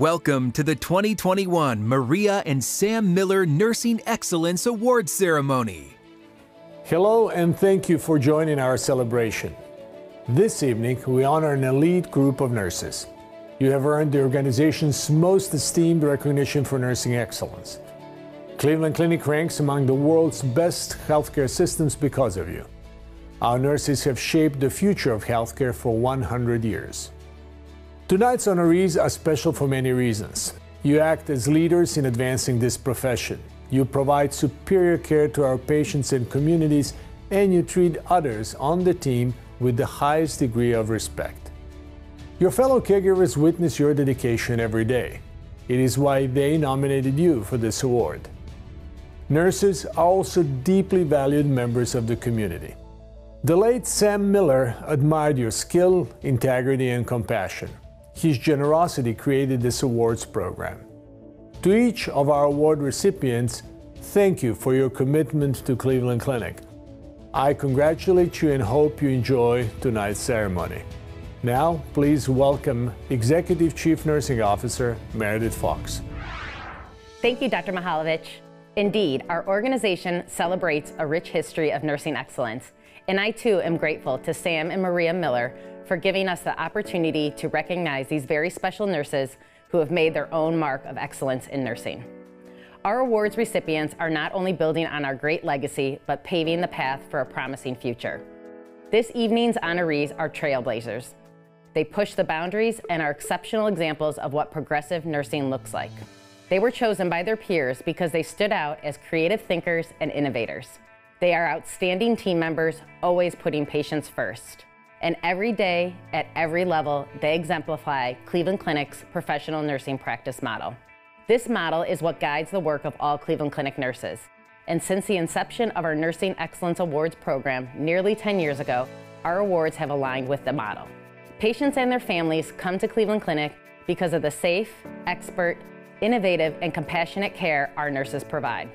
Welcome to the 2021 Maria and Sam Miller Nursing Excellence Awards Ceremony. Hello, and thank you for joining our celebration. This evening, we honor an elite group of nurses. You have earned the organization's most esteemed recognition for nursing excellence. Cleveland Clinic ranks among the world's best healthcare systems because of you. Our nurses have shaped the future of healthcare for 100 years. Tonight's honorees are special for many reasons. You act as leaders in advancing this profession. You provide superior care to our patients and communities, and you treat others on the team with the highest degree of respect. Your fellow caregivers witness your dedication every day. It is why they nominated you for this award. Nurses are also deeply valued members of the community. The late Sam Miller admired your skill, integrity, and compassion. His generosity created this awards program. To each of our award recipients, thank you for your commitment to Cleveland Clinic. I congratulate you and hope you enjoy tonight's ceremony. Now, please welcome Executive Chief Nursing Officer Meredith Foxx. Thank you, Dr. Mihaljevic. Indeed, our organization celebrates a rich history of nursing excellence, and I too am grateful to Sam and Maria Miller for giving us the opportunity to recognize these very special nurses who have made their own mark of excellence in nursing. Our awards recipients are not only building on our great legacy, but paving the path for a promising future. This evening's honorees are trailblazers. They push the boundaries and are exceptional examples of what progressive nursing looks like. They were chosen by their peers because they stood out as creative thinkers and innovators. They are outstanding team members, always putting patients first. And every day, at every level, they exemplify Cleveland Clinic's professional nursing practice model. This model is what guides the work of all Cleveland Clinic nurses. And since the inception of our Nursing Excellence Awards program nearly 10 years ago, our awards have aligned with the model. Patients and their families come to Cleveland Clinic because of the safe, expert, innovative, and compassionate care our nurses provide.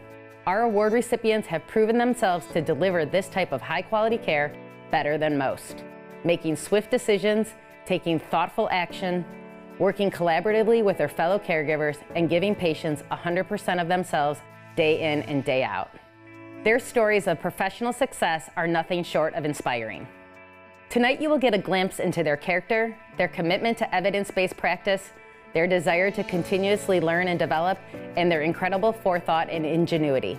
Our award recipients have proven themselves to deliver this type of high quality care better than most making swift decisions, taking thoughtful action, working collaboratively with their fellow caregivers, and giving patients 100% of themselves day in and day out. Their stories of professional success are nothing short of inspiring. Tonight, you will get a glimpse into their character, their commitment to evidence based practice, their desire to continuously learn and develop, and their incredible forethought and ingenuity.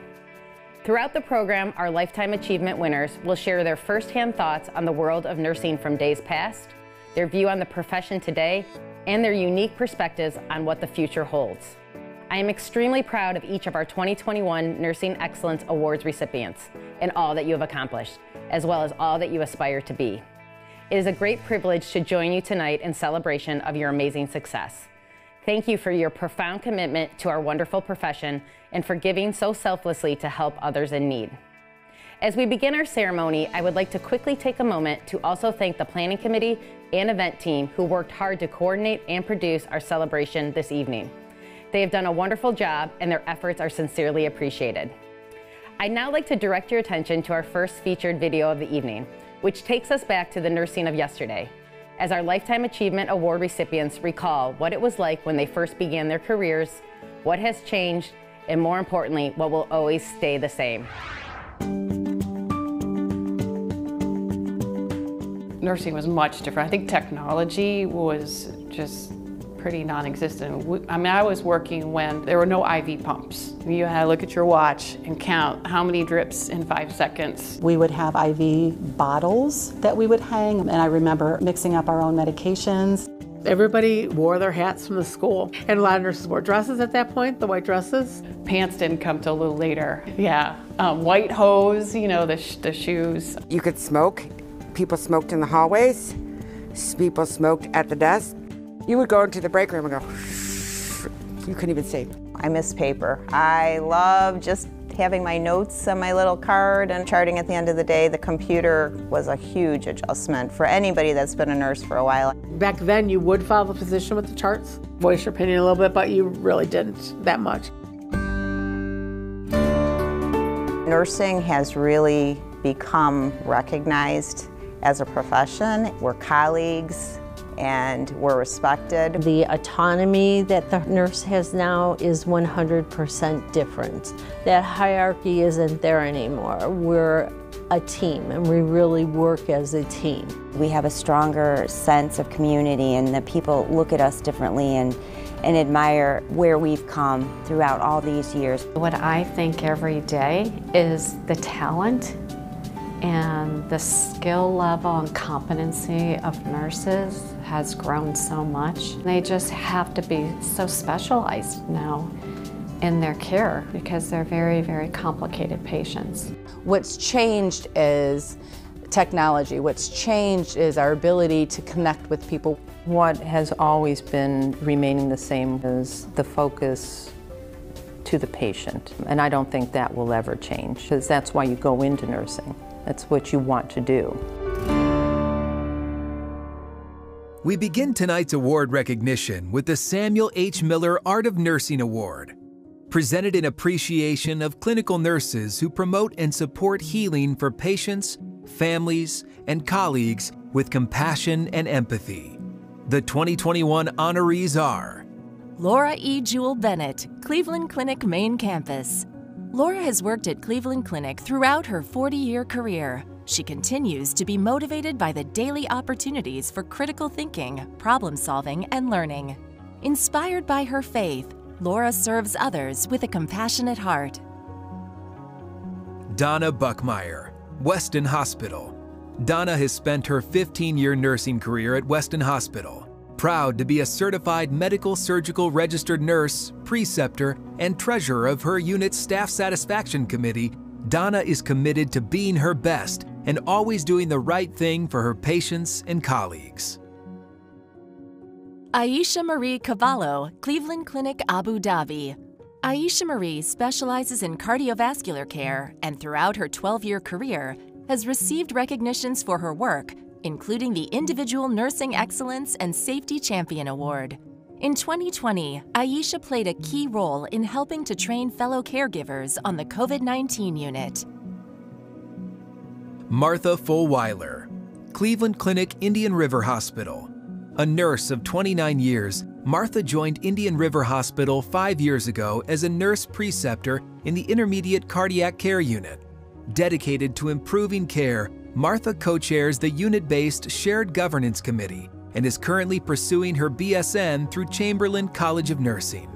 Throughout the program, our Lifetime Achievement winners will share their firsthand thoughts on the world of nursing from days past, their view on the profession today, and their unique perspectives on what the future holds. I am extremely proud of each of our 2021 Nursing Excellence Awards recipients and all that you have accomplished, as well as all that you aspire to be. It is a great privilege to join you tonight in celebration of your amazing success. Thank you for your profound commitment to our wonderful profession and for giving so selflessly to help others in need. As we begin our ceremony, I would like to quickly take a moment to also thank the planning committee and event team who worked hard to coordinate and produce our celebration this evening. They have done a wonderful job and their efforts are sincerely appreciated. I'd now like to direct your attention to our first featured video of the evening, which takes us back to the nursing of yesterday, as our Lifetime Achievement Award recipients recall what it was like when they first began their careers, what has changed, and more importantly, what will always stay the same. Nursing was much different. I think technology was just pretty non-existent. I mean, I was working when there were no IV pumps. You had to look at your watch and count how many drips in five seconds. We would have IV bottles that we would hang, and I remember mixing up our own medications. Everybody wore their hats from the school, and a lot of nurses wore dresses at that point, the white dresses. Pants didn't come till a little later. Yeah, um, white hose, you know, the, sh the shoes. You could smoke. People smoked in the hallways. People smoked at the desk. You would go into the break room and go, you couldn't even see. I miss paper. I love just having my notes on my little card and charting at the end of the day. The computer was a huge adjustment for anybody that's been a nurse for a while. Back then, you would follow the physician with the charts, voice your opinion a little bit, but you really didn't that much. Nursing has really become recognized as a profession. We're colleagues, and we're respected. The autonomy that the nurse has now is 100% different. That hierarchy isn't there anymore. We're a team and we really work as a team. We have a stronger sense of community and the people look at us differently and, and admire where we've come throughout all these years. What I think every day is the talent and the skill level and competency of nurses has grown so much. They just have to be so specialized now in their care because they're very, very complicated patients. What's changed is technology. What's changed is our ability to connect with people. What has always been remaining the same is the focus to the patient. And I don't think that will ever change because that's why you go into nursing. That's what you want to do. We begin tonight's award recognition with the Samuel H. Miller Art of Nursing Award, presented in appreciation of clinical nurses who promote and support healing for patients, families, and colleagues with compassion and empathy. The 2021 honorees are Laura E. Jewell Bennett, Cleveland Clinic Main Campus. Laura has worked at Cleveland Clinic throughout her 40 year career. She continues to be motivated by the daily opportunities for critical thinking, problem solving, and learning. Inspired by her faith, Laura serves others with a compassionate heart. Donna Buckmeyer, Weston Hospital. Donna has spent her 15 year nursing career at Weston Hospital proud to be a certified medical surgical registered nurse, preceptor, and treasurer of her unit's staff satisfaction committee, Donna is committed to being her best and always doing the right thing for her patients and colleagues. Aisha Marie Cavallo, Cleveland Clinic, Abu Dhabi. Aisha Marie specializes in cardiovascular care and throughout her 12 year career has received recognitions for her work including the Individual Nursing Excellence and Safety Champion Award. In 2020, Aisha played a key role in helping to train fellow caregivers on the COVID 19 unit. Martha Fulweiler, Cleveland Clinic Indian River Hospital. A nurse of 29 years, Martha joined Indian River Hospital five years ago as a nurse preceptor in the Intermediate Cardiac Care Unit. Dedicated to improving care Martha co chairs the unit based Shared Governance Committee and is currently pursuing her BSN through Chamberlain College of Nursing.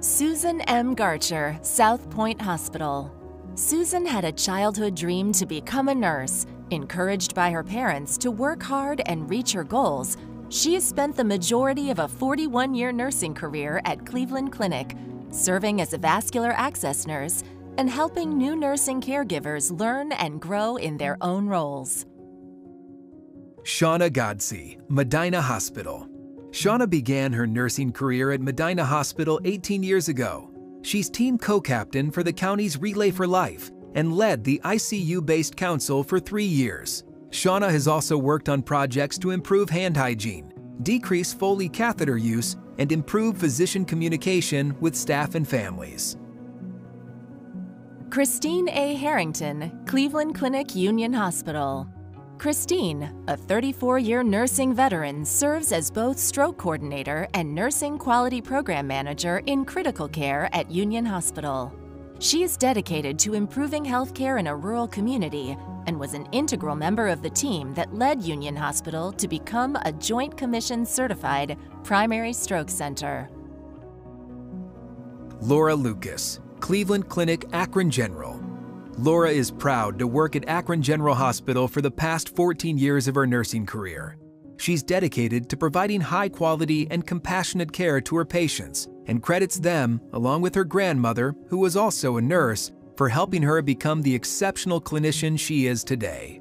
Susan M. Garcher, South Pointe Hospital. Susan had a childhood dream to become a nurse. Encouraged by her parents to work hard and reach her goals, she spent the majority of a 41 year nursing career at Cleveland Clinic, serving as a vascular access nurse and helping new nursing caregivers learn and grow in their own roles. Shauna Godsey, Medina Hospital. Shauna began her nursing career at Medina Hospital 18 years ago. She's team co captain for the county's Relay for Life and led the ICU based council for three years. Shauna has also worked on projects to improve hand hygiene, decrease Foley catheter use, and improve physician communication with staff and families. Christine A. Harrington, Cleveland Clinic Union Hospital. Christine, a 34 year nursing veteran, serves as both stroke coordinator and nursing quality program manager in critical care at Union Hospital. She is dedicated to improving healthcare in a rural community and was an integral member of the team that led Union Hospital to become a Joint Commission certified primary stroke center. Laura Lucas, Cleveland Clinic Akron General. Laura is proud to work at Akron General Hospital for the past 14 years of her nursing career. She's dedicated to providing high quality and compassionate care to her patients and credits them, along with her grandmother, who was also a nurse, for helping her become the exceptional clinician she is today.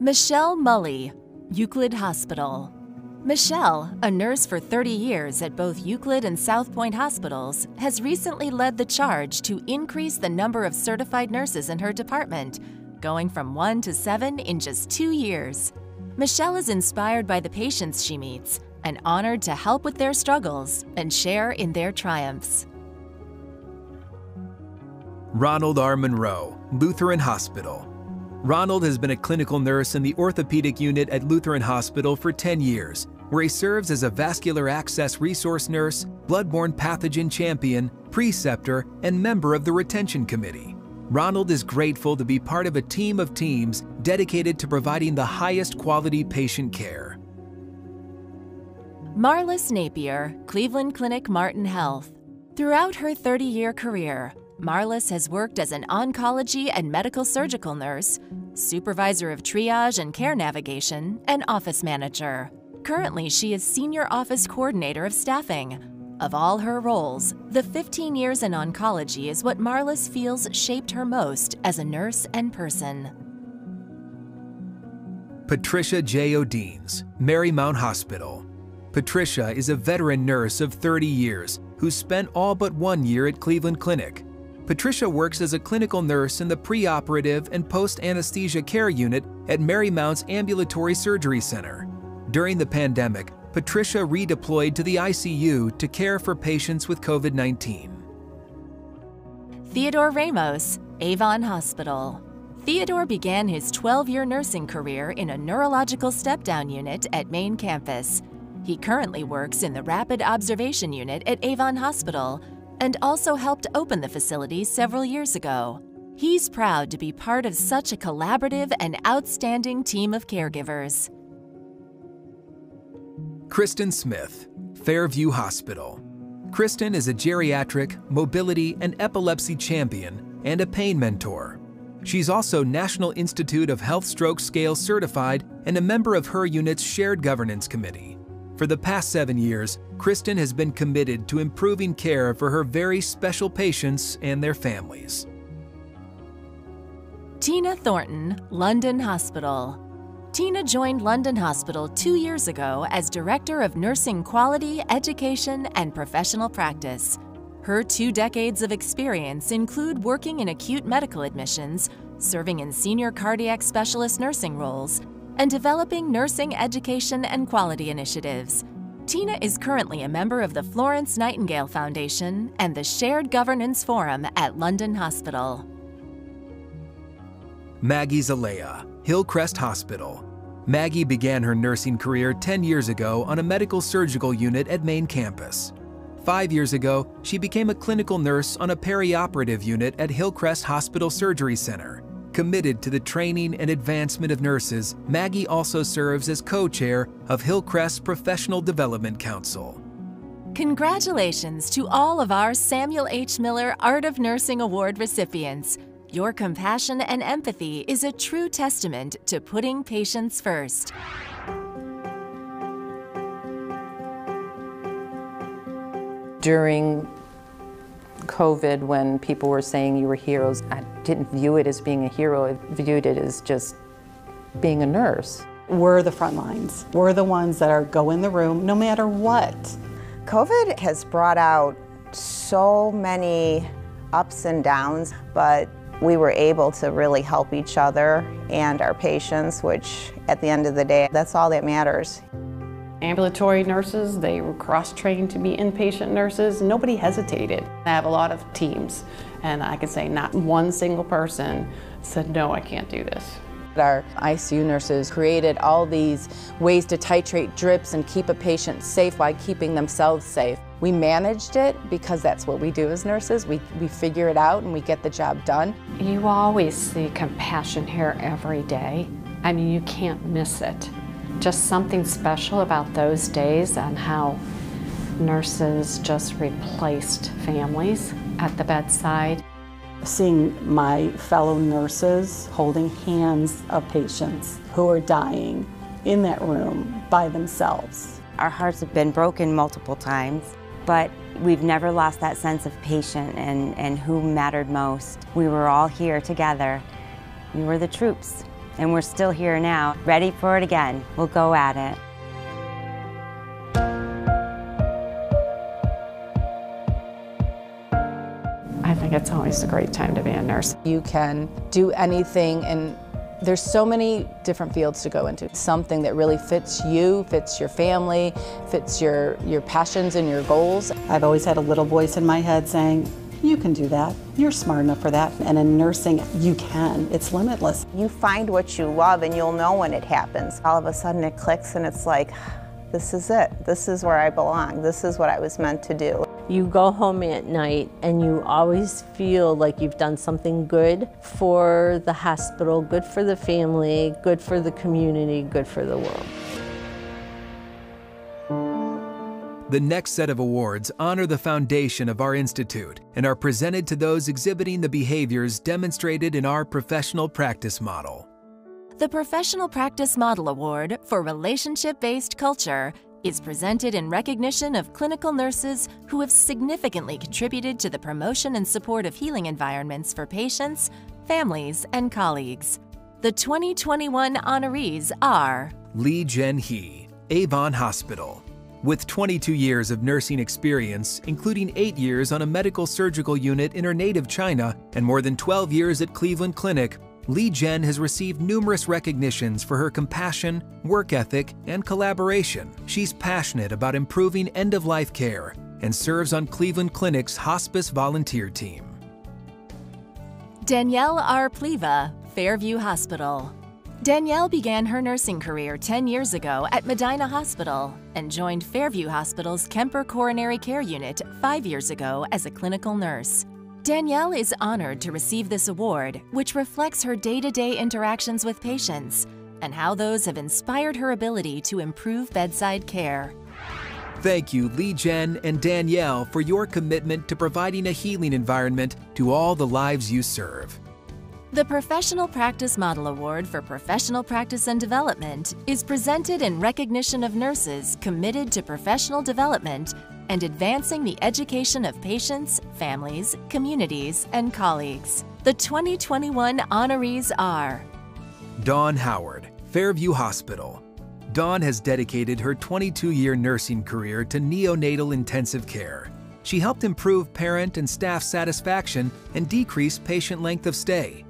Michelle Mully, Euclid Hospital. Michelle, a nurse for 30 years at both Euclid and South Pointe hospitals, has recently led the charge to increase the number of certified nurses in her department, going from one to seven in just two years. Michelle is inspired by the patients she meets and honored to help with their struggles and share in their triumphs. Ronald R. Monroe, Lutheran Hospital. Ronald has been a clinical nurse in the orthopedic unit at Lutheran Hospital for 10 years, where he serves as a vascular access resource nurse, bloodborne pathogen champion, preceptor, and member of the retention committee. Ronald is grateful to be part of a team of teams dedicated to providing the highest quality patient care. Marlis Napier, Cleveland Clinic Martin Health. Throughout her 30 year career, Marlis has worked as an oncology and medical surgical nurse, supervisor of triage and care navigation, and office manager. Currently, she is Senior Office Coordinator of Staffing. Of all her roles, the 15 years in oncology is what Marlis feels shaped her most as a nurse and person. Patricia J. O'Deans, Marymount Hospital. Patricia is a veteran nurse of 30 years who spent all but one year at Cleveland Clinic. Patricia works as a clinical nurse in the preoperative and post anesthesia care unit at Marymount's Ambulatory Surgery Center. During the pandemic, Patricia redeployed to the ICU to care for patients with COVID 19. Theodore Ramos, Avon Hospital. Theodore began his 12 year nursing career in a neurological step down unit at main campus. He currently works in the Rapid Observation Unit at Avon Hospital and also helped open the facility several years ago. He's proud to be part of such a collaborative and outstanding team of caregivers. Kristen Smith, Fairview Hospital. Kristen is a geriatric, mobility, and epilepsy champion and a pain mentor. She's also National Institute of Health Stroke Scale certified and a member of her unit's Shared Governance Committee. For the past seven years, Kristen has been committed to improving care for her very special patients and their families. Tina Thornton, London Hospital. Tina joined London Hospital two years ago as Director of Nursing Quality, Education, and Professional Practice. Her two decades of experience include working in acute medical admissions, serving in senior cardiac specialist nursing roles, and developing nursing education and quality initiatives. Tina is currently a member of the Florence Nightingale Foundation and the Shared Governance Forum at London Hospital. Maggie Zalea, Hillcrest Hospital. Maggie began her nursing career 10 years ago on a medical surgical unit at main campus. Five years ago, she became a clinical nurse on a perioperative unit at Hillcrest Hospital Surgery Center. Committed to the training and advancement of nurses, Maggie also serves as co-chair of Hillcrest Professional Development Council. Congratulations to all of our Samuel H. Miller Art of Nursing Award recipients. Your compassion and empathy is a true testament to putting patients first. During COVID, when people were saying you were heroes, I didn't view it as being a hero, I viewed it as just being a nurse. We're the front lines. We're the ones that are go in the room no matter what. COVID has brought out so many ups and downs, but we were able to really help each other and our patients, which at the end of the day, that's all that matters. Ambulatory nurses, they were cross-trained to be inpatient nurses. Nobody hesitated. I have a lot of teams, and I can say not one single person said, no, I can't do this. Our ICU nurses created all these ways to titrate drips and keep a patient safe while keeping themselves safe. We managed it because that's what we do as nurses. We, we figure it out and we get the job done. You always see compassion here every day. I mean, you can't miss it. Just something special about those days and how nurses just replaced families at the bedside. Seeing my fellow nurses holding hands of patients who are dying in that room by themselves. Our hearts have been broken multiple times, but we've never lost that sense of patient and, and who mattered most. We were all here together. We were the troops, and we're still here now, ready for it again. We'll go at it. I think it's always a great time to be a nurse. You can do anything and there's so many different fields to go into. Something that really fits you, fits your family, fits your, your passions and your goals. I've always had a little voice in my head saying, You can do that. You're smart enough for that. And in nursing, you can. It's limitless. You find what you love and you'll know when it happens. All of a sudden it clicks and it's like, this is it. This is where I belong. This is what I was meant to do. You go home at night and you always feel like you've done something good for the hospital, good for the family, good for the community, good for the world. The next set of awards honor the foundation of our institute and are presented to those exhibiting the behaviors demonstrated in our professional practice model. The Professional Practice Model Award for Relationship Based Culture is presented in recognition of clinical nurses who have significantly contributed to the promotion and support of healing environments for patients, families, and colleagues. The 2021 honorees are Lee Jen Hee, Avon Hospital. With 22 years of nursing experience, including 8 years on a medical surgical unit in her native China and more than 12 years at Cleveland Clinic, Lee Jen has received numerous recognitions for her compassion, work ethic, and collaboration. She's passionate about improving end of life care and serves on Cleveland Clinic's hospice volunteer team. Danielle R. Pleva, Fairview Hospital. Danielle began her nursing career 10 years ago at Medina Hospital and joined Fairview Hospital's Kemper Coronary Care Unit five years ago as a clinical nurse. Danielle is honored to receive this award, which reflects her day to day interactions with patients and how those have inspired her ability to improve bedside care. Thank you, Lee Jen and Danielle, for your commitment to providing a healing environment to all the lives you serve. The Professional Practice Model Award for Professional Practice and Development is presented in recognition of nurses committed to professional development and advancing the education of patients, families, communities, and colleagues. The 2021 honorees are Dawn Howard, Fairview Hospital. Dawn has dedicated her 22 year nursing career to neonatal intensive care. She helped improve parent and staff satisfaction and decrease patient length of stay.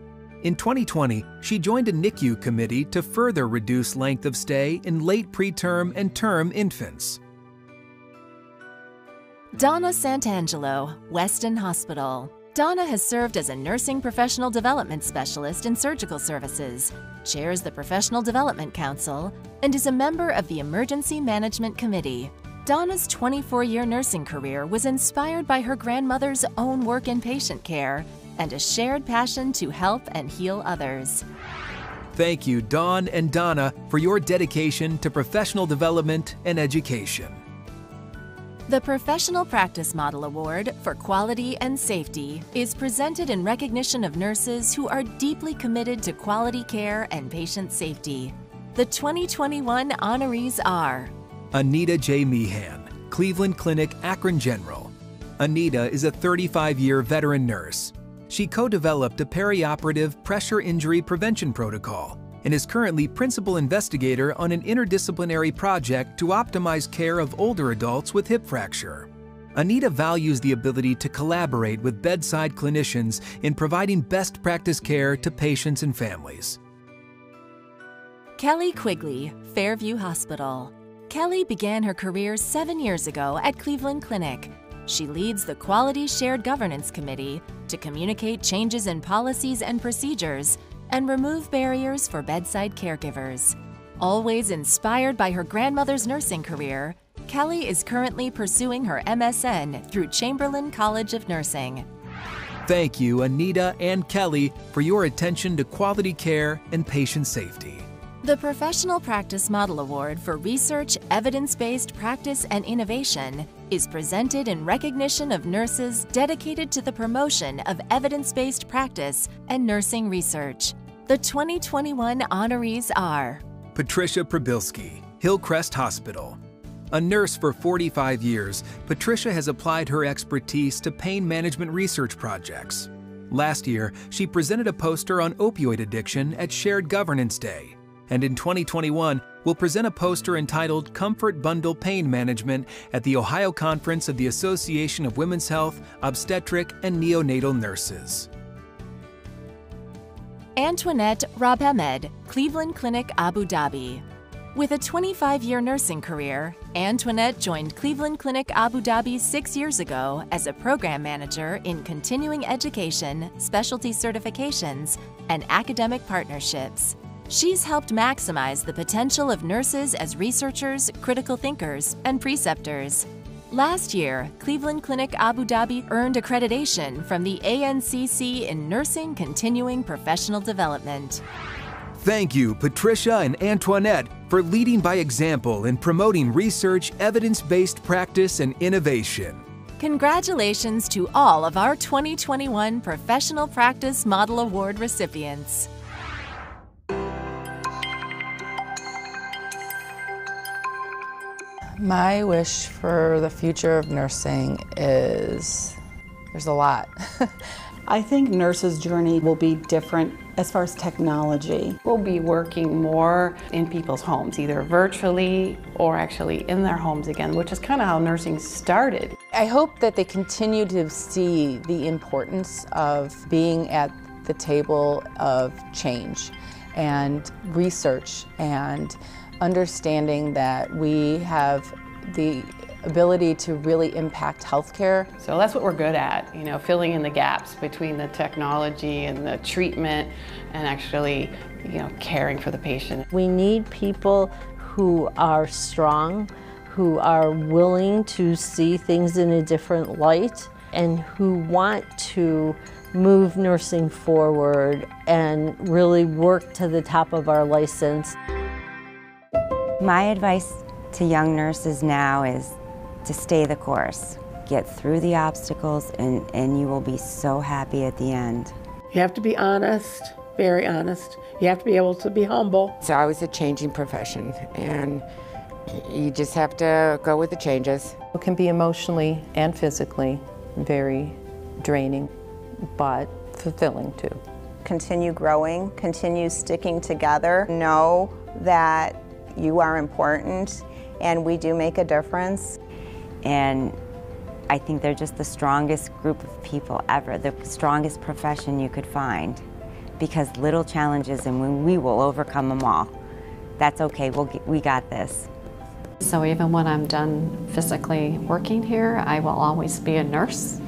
In 2020, she joined a NICU committee to further reduce length of stay in late preterm and term infants. Donna Santangelo, Weston Hospital. Donna has served as a nursing professional development specialist in surgical services, chairs the Professional Development Council, and is a member of the Emergency Management Committee. Donna's 24 year nursing career was inspired by her grandmother's own work in patient care and a shared passion to help and heal others. Thank you, Dawn and Donna, for your dedication to professional development and education. The Professional Practice Model Award for Quality and Safety is presented in recognition of nurses who are deeply committed to quality care and patient safety. The 2021 honorees are Anita J. Meehan, Cleveland Clinic Akron General. Anita is a 35 year veteran nurse. She co developed a perioperative pressure injury prevention protocol and is currently principal investigator on an interdisciplinary project to optimize care of older adults with hip fracture. Anita values the ability to collaborate with bedside clinicians in providing best practice care to patients and families. Kelly Quigley, Fairview Hospital. Kelly began her career seven years ago at Cleveland Clinic. She leads the Quality Shared Governance Committee to communicate changes in policies and procedures and remove barriers for bedside caregivers. Always inspired by her grandmother's nursing career, Kelly is currently pursuing her MSN through Chamberlain College of Nursing. Thank you, Anita and Kelly, for your attention to quality care and patient safety. The Professional Practice Model Award for Research, Evidence Based Practice, and Innovation is presented in recognition of nurses dedicated to the promotion of evidence based practice and nursing research. The 2021 honorees are Patricia Prabilski, Hillcrest Hospital. A nurse for 45 years, Patricia has applied her expertise to pain management research projects. Last year, she presented a poster on opioid addiction at Shared Governance Day and in 2021 will present a poster entitled Comfort Bundle Pain Management at the Ohio Conference of the Association of Women's Health, Obstetric, and Neonatal Nurses. Antoinette Rabhemed, Cleveland Clinic Abu Dhabi. With a 25 year nursing career, Antoinette joined Cleveland Clinic Abu Dhabi six years ago as a program manager in continuing education, specialty certifications, and academic partnerships. She's helped maximize the potential of nurses as researchers, critical thinkers, and preceptors. Last year, Cleveland Clinic Abu Dhabi earned accreditation from the ANCC in Nursing Continuing Professional Development. Thank you, Patricia and Antoinette, for leading by example in promoting research, evidence based practice, and innovation. Congratulations to all of our 2021 Professional Practice Model Award recipients. My wish for the future of nursing is there's a lot. I think nurses' journey will be different as far as technology. We'll be working more in people's homes, either virtually or actually in their homes again, which is kind of how nursing started. I hope that they continue to see the importance of being at the table of change and research and understanding that we have the ability to really impact healthcare. So that's what we're good at, you know, filling in the gaps between the technology and the treatment and actually, you know, caring for the patient. We need people who are strong, who are willing to see things in a different light, and who want to move nursing forward and really work to the top of our license. My advice to young nurses now is to stay the course. Get through the obstacles and, and you will be so happy at the end. You have to be honest, very honest. You have to be able to be humble. It's always a changing profession and you just have to go with the changes. It can be emotionally and physically very draining, but fulfilling too. Continue growing, continue sticking together. Know that you are important and we do make a difference. And I think they're just the strongest group of people ever, the strongest profession you could find. Because little challenges and we will overcome them all. That's okay, we'll get, we got this. So even when I'm done physically working here, I will always be a nurse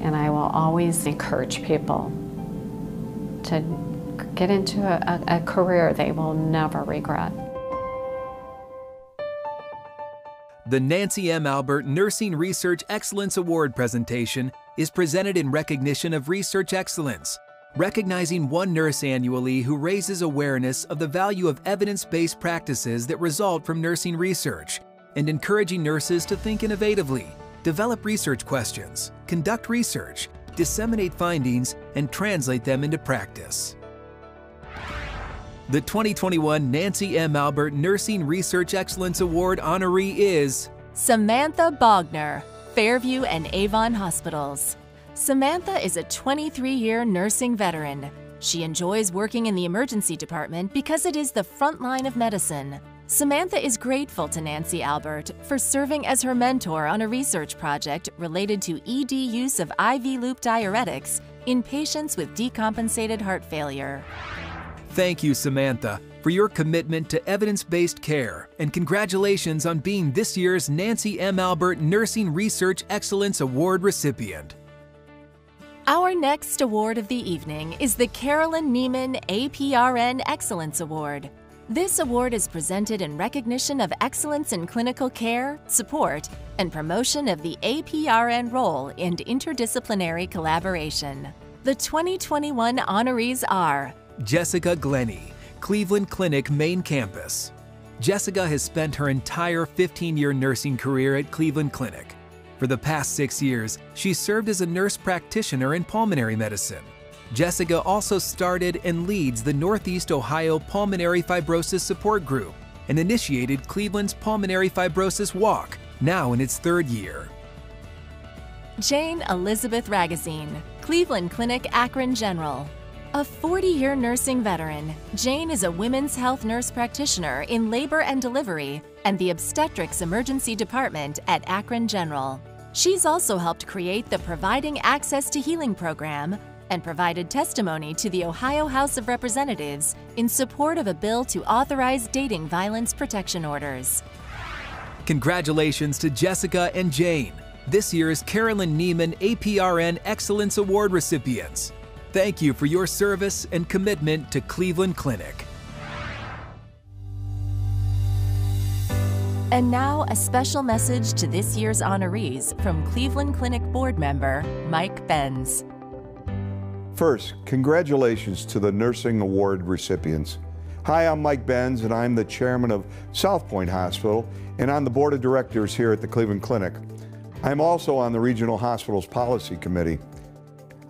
and I will always encourage people to get into a, a, a career they will never regret. The Nancy M. Albert Nursing Research Excellence Award presentation is presented in recognition of research excellence, recognizing one nurse annually who raises awareness of the value of evidence based practices that result from nursing research, and encouraging nurses to think innovatively, develop research questions, conduct research, disseminate findings, and translate them into practice. The 2021 Nancy M. Albert Nursing Research Excellence Award honoree is Samantha Bogner, Fairview and Avon Hospitals. Samantha is a 23 year nursing veteran. She enjoys working in the emergency department because it is the front line of medicine. Samantha is grateful to Nancy Albert for serving as her mentor on a research project related to ED use of IV loop diuretics in patients with decompensated heart failure. Thank you, Samantha, for your commitment to evidence based care, and congratulations on being this year's Nancy M. Albert Nursing Research Excellence Award recipient. Our next award of the evening is the Carolyn Neiman APRN Excellence Award. This award is presented in recognition of excellence in clinical care, support, and promotion of the APRN role in interdisciplinary collaboration. The 2021 honorees are Jessica Glennie, Cleveland Clinic main campus. Jessica has spent her entire 15 year nursing career at Cleveland Clinic. For the past six years, she served as a nurse practitioner in pulmonary medicine. Jessica also started and leads the Northeast Ohio Pulmonary Fibrosis Support Group and initiated Cleveland's Pulmonary Fibrosis Walk, now in its third year. Jane Elizabeth Ragazine, Cleveland Clinic Akron General. A 40 year nursing veteran, Jane is a women's health nurse practitioner in labor and delivery and the obstetrics emergency department at Akron General. She's also helped create the Providing Access to Healing program, and provided testimony to the Ohio House of Representatives in support of a bill to authorize dating violence protection orders. Congratulations to Jessica and Jane, this year's Carolyn Neiman APRN Excellence Award recipients. Thank you for your service and commitment to Cleveland Clinic. And now, a special message to this year's honorees from Cleveland Clinic board member Mike Benz. First, congratulations to the Nursing Award recipients. Hi, I'm Mike Benz, and I'm the chairman of South Pointe Hospital and on the board of directors here at the Cleveland Clinic. I'm also on the Regional Hospitals Policy Committee.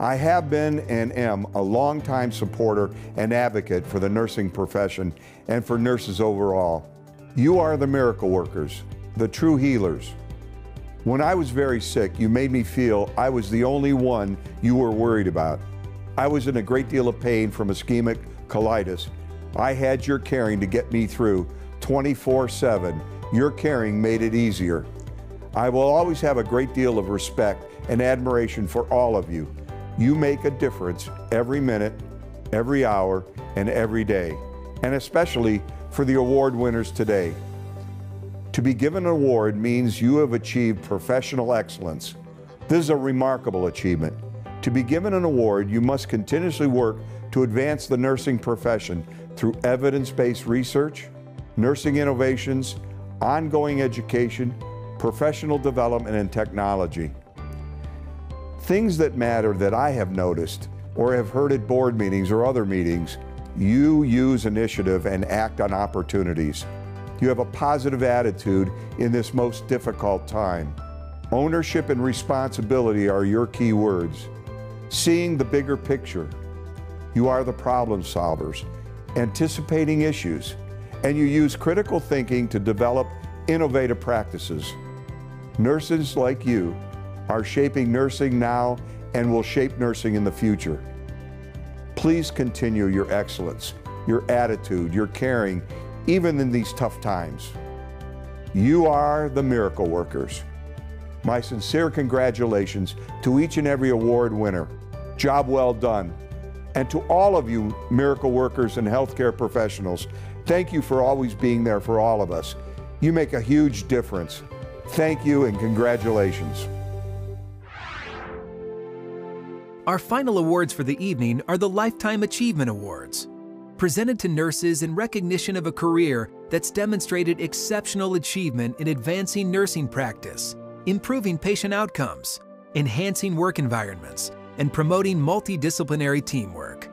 I have been and am a longtime supporter and advocate for the nursing profession and for nurses overall. You are the miracle workers, the true healers. When I was very sick, you made me feel I was the only one you were worried about. I was in a great deal of pain from ischemic colitis. I had your caring to get me through 24 7. Your caring made it easier. I will always have a great deal of respect and admiration for all of you. You make a difference every minute, every hour, and every day, and especially for the award winners today. To be given an award means you have achieved professional excellence. This is a remarkable achievement. To be given an award, you must continuously work to advance the nursing profession through evidence based research, nursing innovations, ongoing education, professional development, and technology. Things that matter that I have noticed or have heard at board meetings or other meetings, you use initiative and act on opportunities. You have a positive attitude in this most difficult time. Ownership and responsibility are your key words seeing the bigger picture. You are the problem solvers, anticipating issues, and you use critical thinking to develop innovative practices. Nurses like you are shaping nursing now and will shape nursing in the future. Please continue your excellence, your attitude, your caring, even in these tough times. You are the miracle workers. My sincere congratulations to each and every award winner. Job well done. And to all of you miracle workers and healthcare professionals, thank you for always being there for all of us. You make a huge difference. Thank you and congratulations. Our final awards for the evening are the Lifetime Achievement Awards, presented to nurses in recognition of a career that's demonstrated exceptional achievement in advancing nursing practice improving patient outcomes, enhancing work environments, and promoting multidisciplinary teamwork.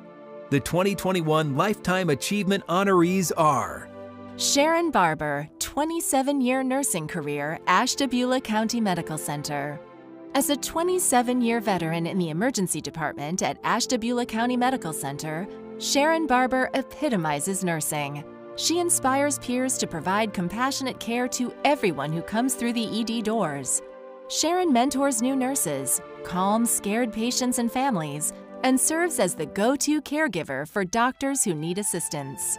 The 2021 Lifetime Achievement honorees are Sharon Barber, 27 year nursing career, Ashtabula County Medical Center. As a 27 year veteran in the emergency department at Ashtabula County Medical Center, Sharon Barber epitomizes nursing. She inspires peers to provide compassionate care to everyone who comes through the ED doors. Sharon mentors new nurses, calms scared patients and families, and serves as the go to caregiver for doctors who need assistance.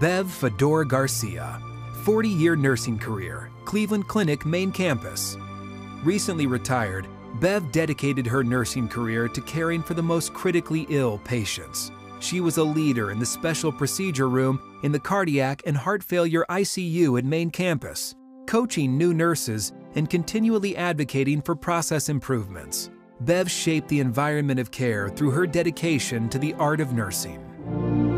Bev Fedor Garcia, 40 year nursing career, Cleveland Clinic main campus. Recently retired, Bev dedicated her nursing career to caring for the most critically ill patients. She was a leader in the special procedure room in the cardiac and heart failure ICU at main campus, coaching new nurses and continually advocating for process improvements. Bev shaped the environment of care through her dedication to the art of nursing.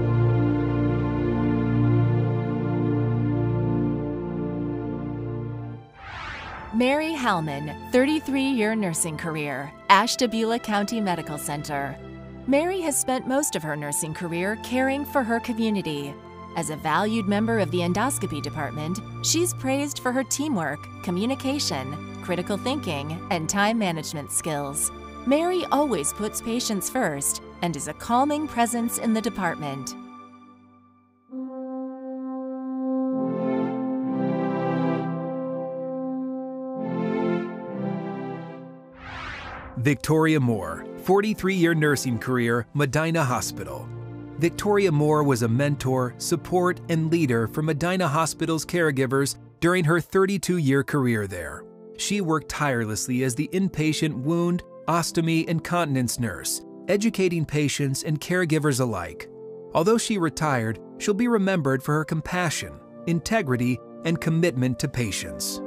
Mary Hellman, 33 year nursing career, Ashtabula County Medical Center. Mary has spent most of her nursing career caring for her community. As a valued member of the endoscopy department, she's praised for her teamwork, communication, critical thinking, and time management skills. Mary always puts patients first and is a calming presence in the department. Victoria Moore, 43 year nursing career, Medina Hospital. Victoria Moore was a mentor, support, and leader for Medina Hospital's caregivers during her 32 year career there. She worked tirelessly as the inpatient wound, ostomy, and continence nurse, educating patients and caregivers alike. Although she retired, she'll be remembered for her compassion, integrity, and commitment to patients.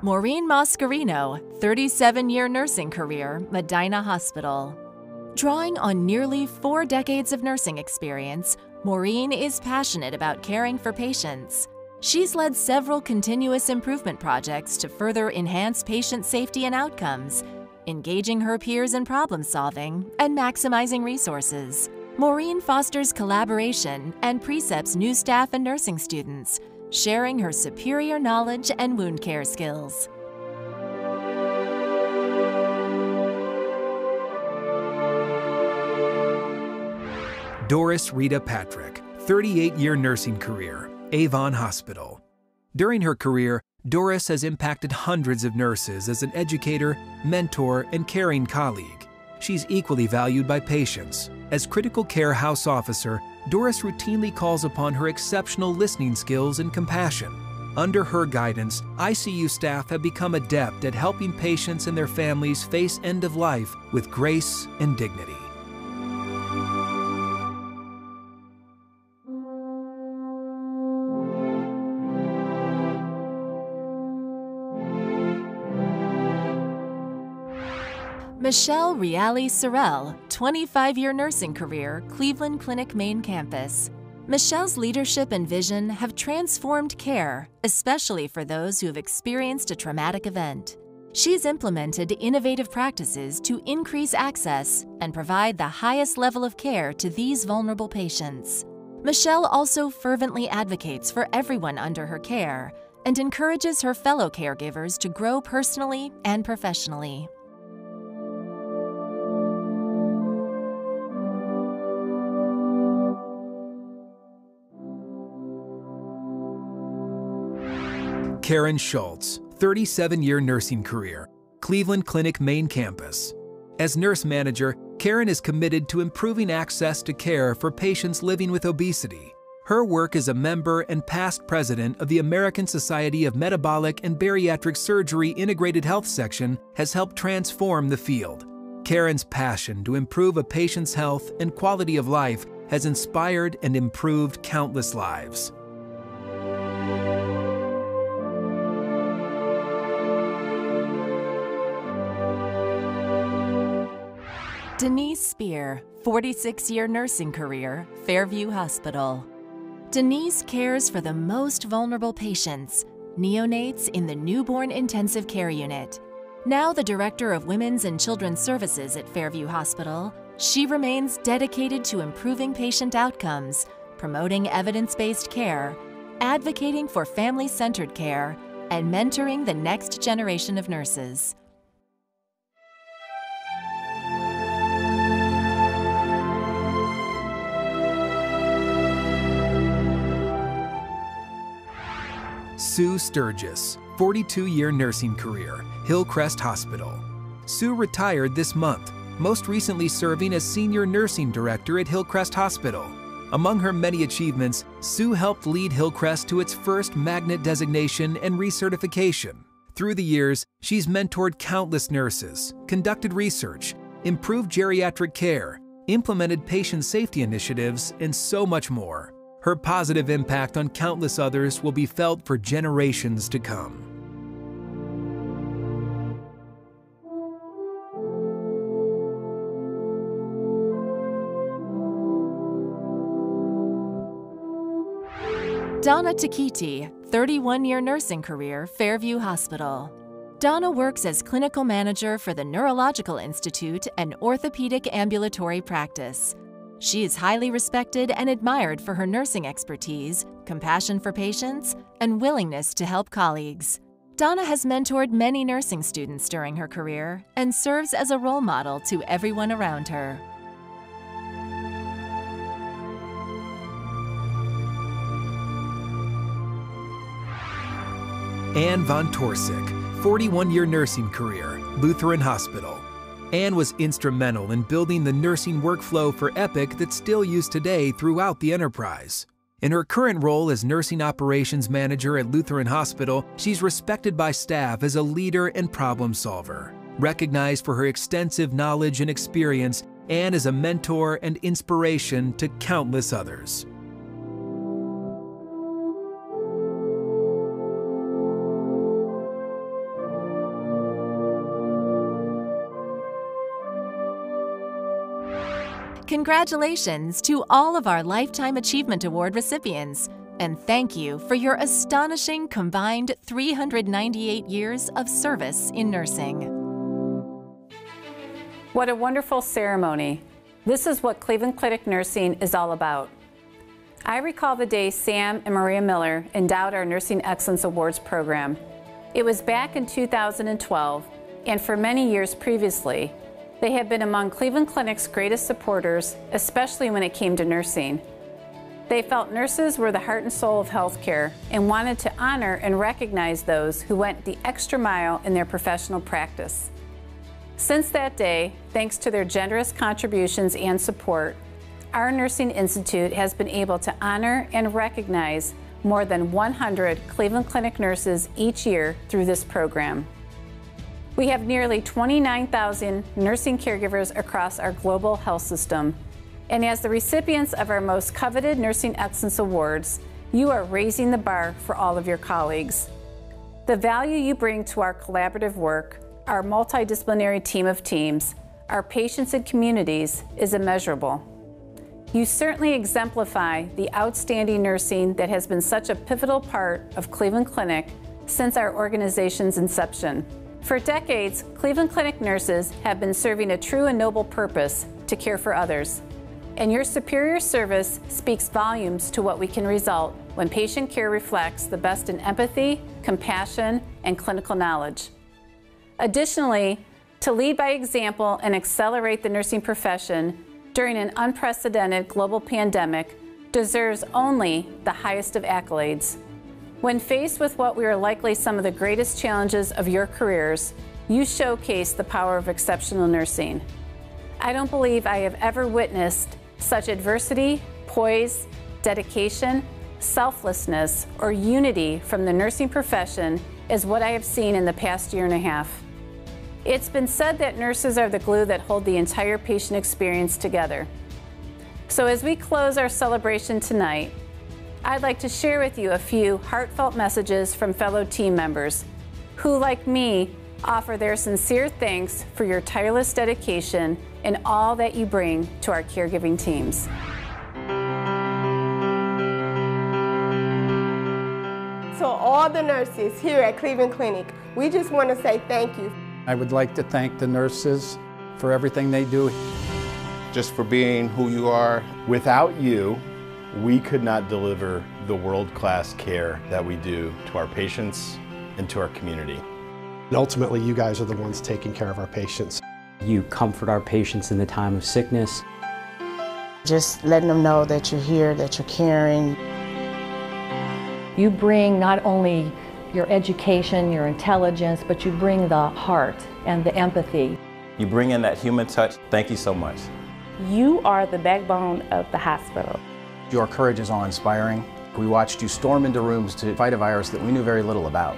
Maureen Mascarino, 37 year nursing career, Medina Hospital. Drawing on nearly four decades of nursing experience, Maureen is passionate about caring for patients. She's led several continuous improvement projects to further enhance patient safety and outcomes, engaging her peers in problem solving and maximizing resources. Maureen fosters collaboration and precepts new staff and nursing students, sharing her superior knowledge and wound care skills. Doris Rita Patrick, 38 year nursing career, Avon Hospital. During her career, Doris has impacted hundreds of nurses as an educator, mentor, and caring colleague. She's equally valued by patients. As critical care house officer, Doris routinely calls upon her exceptional listening skills and compassion. Under her guidance, ICU staff have become adept at helping patients and their families face end of life with grace and dignity. Michelle Reale Sorrell, 25 year nursing career, Cleveland Clinic main campus. Michelle's leadership and vision have transformed care, especially for those who have experienced a traumatic event. She's implemented innovative practices to increase access and provide the highest level of care to these vulnerable patients. Michelle also fervently advocates for everyone under her care and encourages her fellow caregivers to grow personally and professionally. Karen Schultz, 37 year nursing career, Cleveland Clinic main campus. As nurse manager, Karen is committed to improving access to care for patients living with obesity. Her work as a member and past president of the American Society of Metabolic and Bariatric Surgery Integrated Health Section has helped transform the field. Karen's passion to improve a patient's health and quality of life has inspired and improved countless lives. Denise Spear, 46 year nursing career, Fairview Hospital. Denise cares for the most vulnerable patients, neonates in the newborn intensive care unit. Now the Director of Women's and Children's Services at Fairview Hospital, she remains dedicated to improving patient outcomes, promoting evidence based care, advocating for family centered care, and mentoring the next generation of nurses. Sue Sturgis, 42 year nursing career, Hillcrest Hospital. Sue retired this month, most recently serving as Senior Nursing Director at Hillcrest Hospital. Among her many achievements, Sue helped lead Hillcrest to its first magnet designation and recertification. Through the years, she's mentored countless nurses, conducted research, improved geriatric care, implemented patient safety initiatives, and so much more. Her positive impact on countless others will be felt for generations to come. Donna Takiti, 31 year nursing career, Fairview Hospital. Donna works as clinical manager for the Neurological Institute and orthopedic ambulatory practice. She is highly respected and admired for her nursing expertise, compassion for patients, and willingness to help colleagues. Donna has mentored many nursing students during her career and serves as a role model to everyone around her. Anne von Torsik, 41 year nursing career, Lutheran Hospital. Anne was instrumental in building the nursing workflow for Epic that's still used today throughout the enterprise. In her current role as nursing operations manager at Lutheran Hospital, she's respected by staff as a leader and problem solver. Recognized for her extensive knowledge and experience, Anne is a mentor and inspiration to countless others. Congratulations to all of our Lifetime Achievement Award recipients, and thank you for your astonishing combined 398 years of service in nursing. What a wonderful ceremony. This is what Cleveland Clinic Nursing is all about. I recall the day Sam and Maria Miller endowed our Nursing Excellence Awards program. It was back in 2012, and for many years previously, they have been among Cleveland Clinic's greatest supporters, especially when it came to nursing. They felt nurses were the heart and soul of healthcare and wanted to honor and recognize those who went the extra mile in their professional practice. Since that day, thanks to their generous contributions and support, our Nursing Institute has been able to honor and recognize more than 100 Cleveland Clinic nurses each year through this program. We have nearly 29,000 nursing caregivers across our global health system. And as the recipients of our most coveted Nursing Excellence Awards, you are raising the bar for all of your colleagues. The value you bring to our collaborative work, our multidisciplinary team of teams, our patients and communities is immeasurable. You certainly exemplify the outstanding nursing that has been such a pivotal part of Cleveland Clinic since our organization's inception. For decades, Cleveland Clinic nurses have been serving a true and noble purpose to care for others. And your superior service speaks volumes to what we can result when patient care reflects the best in empathy, compassion, and clinical knowledge. Additionally, to lead by example and accelerate the nursing profession during an unprecedented global pandemic deserves only the highest of accolades. When faced with what we are likely some of the greatest challenges of your careers, you showcase the power of exceptional nursing. I don't believe I have ever witnessed such adversity, poise, dedication, selflessness, or unity from the nursing profession as what I have seen in the past year and a half. It's been said that nurses are the glue that hold the entire patient experience together. So as we close our celebration tonight, I'd like to share with you a few heartfelt messages from fellow team members who, like me, offer their sincere thanks for your tireless dedication and all that you bring to our caregiving teams. To all the nurses here at Cleveland Clinic, we just want to say thank you. I would like to thank the nurses for everything they do. Just for being who you are. Without you, we could not deliver the world-class care that we do to our patients and to our community. And ultimately, you guys are the ones taking care of our patients. You comfort our patients in the time of sickness. Just letting them know that you're here, that you're caring. You bring not only your education, your intelligence, but you bring the heart and the empathy. You bring in that human touch. Thank you so much. You are the backbone of the hospital. Your courage is awe-inspiring. We watched you storm into rooms to fight a virus that we knew very little about.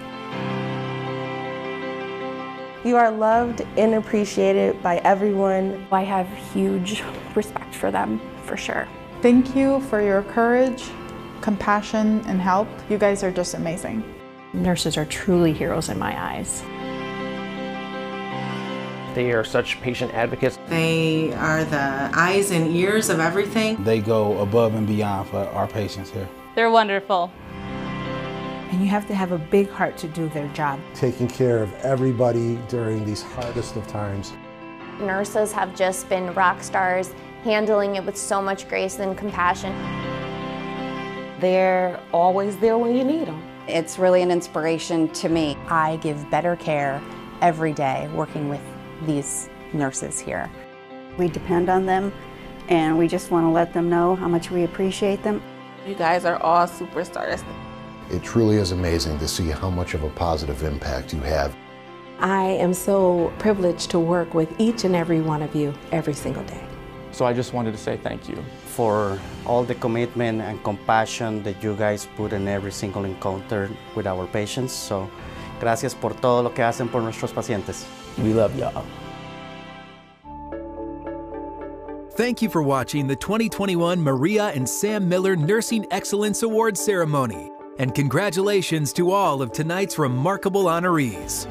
You are loved and appreciated by everyone. I have huge respect for them, for sure. Thank you for your courage, compassion, and help. You guys are just amazing. Nurses are truly heroes in my eyes. They are such patient advocates. They are the eyes and ears of everything. They go above and beyond for our patients here. They're wonderful. And you have to have a big heart to do their job. Taking care of everybody during these hardest of times. Nurses have just been rock stars, handling it with so much grace and compassion. They're always there when you need them. It's really an inspiration to me. I give better care every day working with these nurses here. We depend on them and we just want to let them know how much we appreciate them. You guys are all superstars. It truly is amazing to see how much of a positive impact you have. I am so privileged to work with each and every one of you every single day. So I just wanted to say thank you. For all the commitment and compassion that you guys put in every single encounter with our patients. So, gracias por todo lo que hacen por nuestros pacientes. We love y'all. Thank you for watching the 2021 Maria and Sam Miller Nursing Excellence Awards ceremony. And congratulations to all of tonight's remarkable honorees.